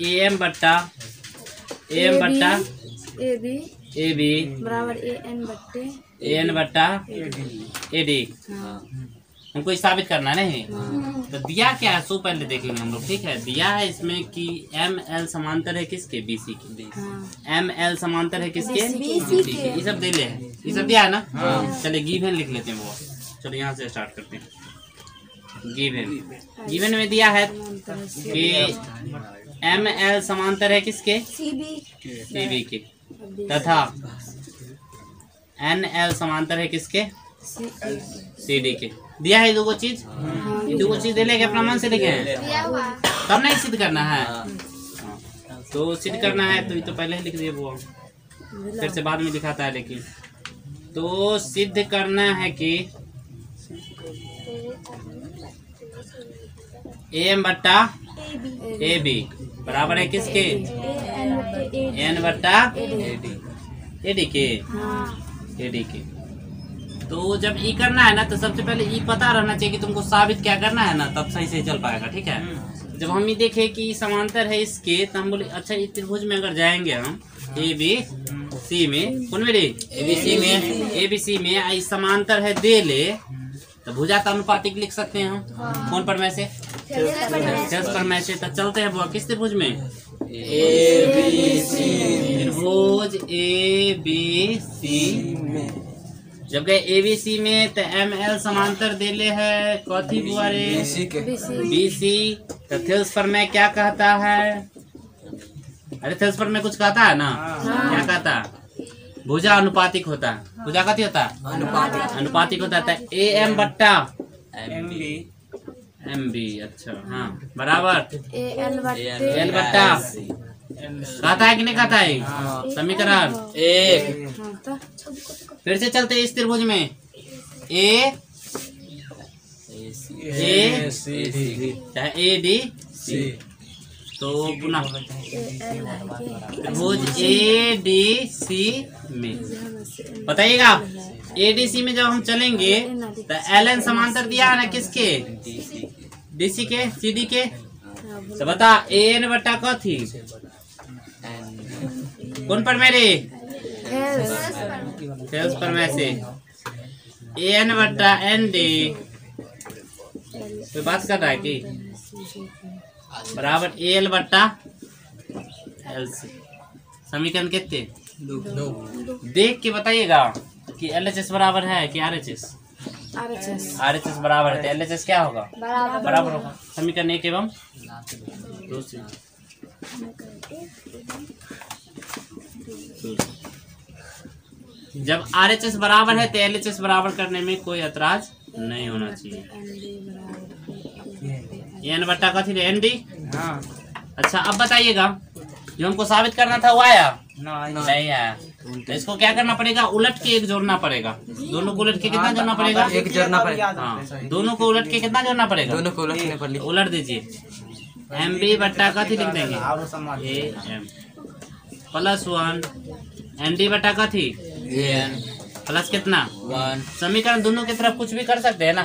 ए M बट्टा ए M बट्टा A B A B बराबर ए एन बट्टे ए एन बट्टा ए डी। हमको ये साबित करना नहीं? तो दिया क्या है? सो पहले देख लेंगे हम लोग ठीक है? दिया है इसमें कि एम एल समांतर है किसके? बी सी के। हाँ। एम एल समांतर है किसके? बी सी के। ये सब दे ले है। ये सब दिया है ना? चलिए गिवन लिख लेते हैं वो। चलो यहाँ से स्टार्ट करते हैं। गिवन गिवन में दिया है कि एम एल समांतर है किसके? सी बी के। तथा एन एल समांतर है किसके? सी डी के। दिया है दो चीज़? ये दो चीज़ दे लेके अपना मन से लिखे हैं तब नहीं सिद्ध करना है। हाँ। तो सिद्ध करना है तो ये तो पहले ही लिख दिए वो। फिर से बाद में दिखाता है लेकिन। तो सिद्ध करना है कि एम बट्टा? ए बी बराबर है किसके? एन बट्टे. ए ए डी के हाँ. ए डी के तो जब ई करना है ना तो सबसे पहले ई पता रहना चाहिए कि तुमको साबित क्या करना है ना तब सही से चल पाएगा ठीक है? जब हम ये देखे कि समांतर है इसके तो हम बोले अच्छा इस त्रिभुज में अगर जाएँगे हम ए बी सी में कौन मेरे ए बी सी में ए बी सी में. समांतर है दे ले तो भुजा का अनुपातिक लिख सकते हैं हम। कौन पर में से चल पर में से तो चलते हैं बुआ किस त्रिभुज में? ए बी सी त्रिभुज ए बी सी। जब गए ए बी सी में तो एम एल समांतर देले है। कथी बुआ रे? B C B C. तो थेल्स पर में क्या कहता है? अरे थेल्स पर में कुछ कहता है ना? क्या कहता है? भुजा अनुपातिक होता। है भुजा कथी होता? है अनुपातिक होता है ए एम बट्टा। M B. अच्छा हाँ बराबर। ए एल बट्टा। कहता है कि नहीं कहता है? समीकरण एक। हाँ तो फिर से चलते इस त्रिभुज में। ए। ए सी। चाहे ए डी। सी। तो पुनः त्रिभुज ए डी सी में। बताइएगा ए डी सी में जब हम चलेंगे तो एल एन समांतर दिया है ना किसके? डी सी के सी डी के? तो बता ए एन बट्टा कथी कौन पर मेरे? सेल्स पर में से। ए एन बट्टा एन डी। कोई बात कर रहा है कि? बराबर ए एल बट्टा एल सी समीकरण कितने? देख के बताइएगा कि एल एच एस बराबर है कि R H S R H S बराबर है तो एल एच एस क्या होगा? बराबर। बराबर होगा। समीकरण एक एवं दो से। जब आर एच एस बराबर है तो एल एच एस बराबर करने में कोई ऐतराज नहीं होना चाहिए। एन बट्टा कथी एन डी? अच्छा अब बताइएगा जो हमको साबित करना था वो आया? नहीं। आया। तो इसको क्या करना पड़ेगा? उलट के एक जोड़ना पड़ेगा। दोनों को उलट के कितना जोड़ना पड़ेगा? एक जोड़ना पड़ेगा हाँ दोनों को उलट के कितना जोड़ना पड़ेगा? दोनों को तो उलट दीजिए। एम बी बट्टा कथी लिख देंगे। A M plus one N D बट्टा कथी एन प्लस कितना? वन समीकरण दोनों की तरफ़ कुछ भी कर सकते हैं ना?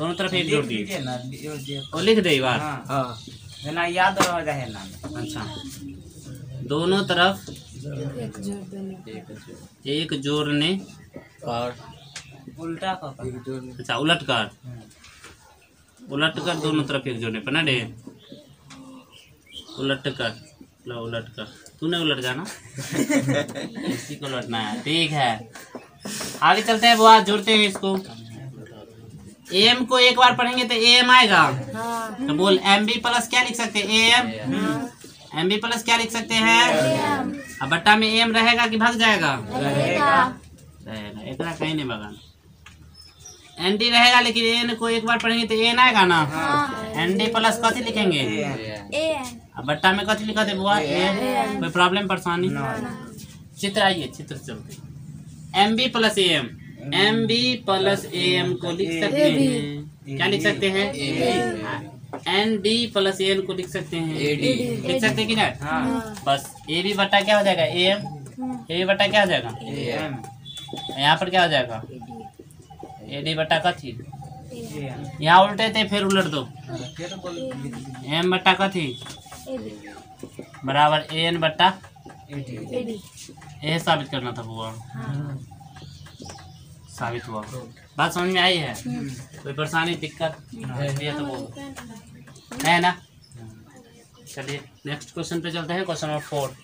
दोनों तरफ़ एक जोड़ दिए। और लिख दे बार हाँ याद रह जाए ना। अच्छा। दोनों तरफ़ एक जोड़ एक जोड़ने और उल्टा का अच्छा उलट कर। उलट कर दोनों तरफ़ एक जोड़ने पर ना डे? उलट कर। लो उलट कर। तूने उलट जाना। इसी को उलटना है ठीक है। आगे चलते हैं बुआ जोड़ते हैं इसको। एम को एक बार पढ़ेंगे तो एम आएगा। हाँ। तो बोल एम बी प्लस क्या लिख सकते हैं? एम। एम बी प्लस क्या लिख सकते हैं? अब बट्टा में एम रहेगा कि भाग जाएगा? रहेगा। रहेगा। एकरा कहीं नहीं बगान एन डी रहेगा लेकिन एन को एक बार पढ़ेंगे तो एन आएगा ना? एन डी प्लस कथी लिखेंगे? अब बट्टा में कथी लिखा थे बुआ एन कोई प्रॉब्लम परेशानी? चित्र आइए चित्र चलते। M B plus A M M B plus A M को लिख सकते हैं। क्या लिख सकते हैं? एन डी प्लस एन को लिख सकते हैं। लिख सकते हैं कि नहीं हाँ। बस ए बी बट्टा क्या हो जाएगा? ए एम ए बी बट्टा क्या हो जाएगा? एम यहाँ पर क्या हो जाएगा? ए डी बट्टा कथी? एम यहाँ उल्टे थे फिर उलट दो। एम बट्टा कथी? बराबर ए एन बट्टा एडी एडी साबित करना था बुआ साबित हुआ। बात समझ में आई है? कोई परेशानी दिक्कत? ये तो बोलो। है। ना? चलिए नेक्स्ट क्वेश्चन पे चलते हैं क्वेश्चन नंबर फोर